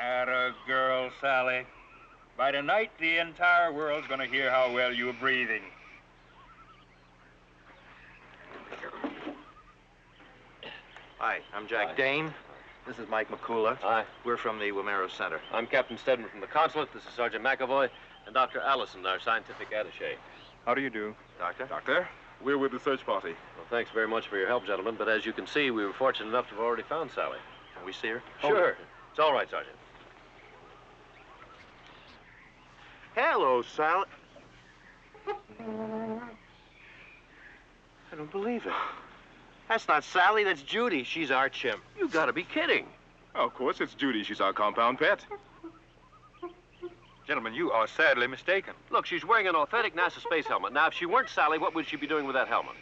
Atta girl, Sally. By tonight, the entire world's gonna hear how well you're breathing. Hi, I'm Jack Hi. Dane. This is Mike Makula. Hi, We're from the Wameru Center. I'm Captain Stedman from the consulate. This is Sergeant McAvoy and Dr. Allison, our scientific attache. How do you do? Doctor? Doctor, we're with the search party. Well, thanks very much for your help, gentlemen, but as you can see, we were fortunate enough to have already found Sally. Can we see her? Sure. It's all right, Sergeant. Hello, Sally. I don't believe it. That's not Sally, that's Judy. She's our chimp. You gotta be kidding. Oh, of course, it's Judy. She's our compound pet. Gentlemen, you are sadly mistaken. Look, she's wearing an authentic NASA space helmet. Now, if she weren't Sally, what would she be doing with that helmet?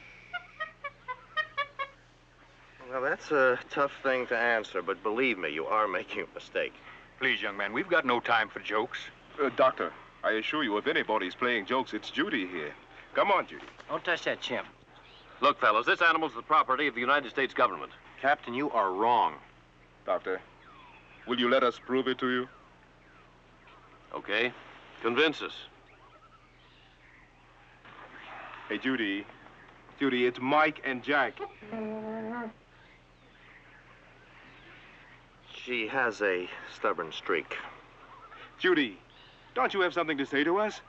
Well, that's a tough thing to answer, but believe me, you are making a mistake. Please, young man, we've got no time for jokes. Uh, doctor, I assure you, if anybody's playing jokes, it's Judy here. Come on, Judy. Don't touch that chimp. Look, fellows, this animal's the property of the United States government. Captain, you are wrong. Doctor, will you let us prove it to you? Okay? Convince us. Hey, Judy. Judy, it's Mike and Jack. She has a stubborn streak. Judy, don't you have something to say to us?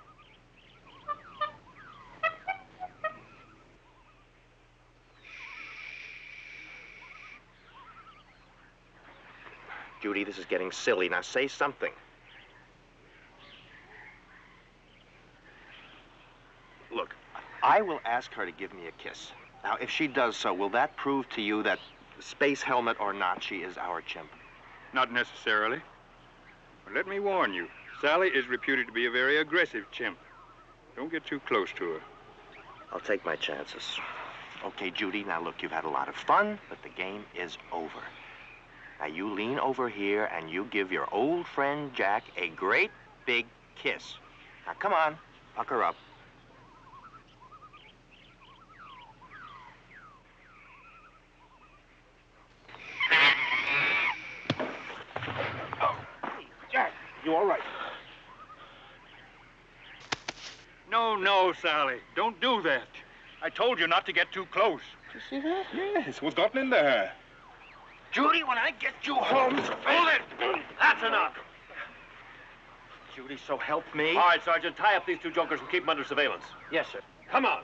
Judy, this is getting silly. Now say something. Look, I will ask her to give me a kiss. Now, if she does so, will that prove to you that, space helmet or not, she is our chimp? Not necessarily. But let me warn you, Sally is reputed to be a very aggressive chimp. Don't get too close to her. I'll take my chances. Okay, Judy, now look, you've had a lot of fun, but the game is over. Now you lean over here and you give your old friend Jack a great big kiss. Now come on, pucker up. Oh, Jack, you all right? No, no, Sally. Don't do that. I told you not to get too close. Did You see that? Yes, what's gotten into her? Judy, when I get you home, Hold it! That's enough. Judy, so help me. All right, Sergeant, tie up these two jokers and keep them under surveillance. Yes, sir. Come on.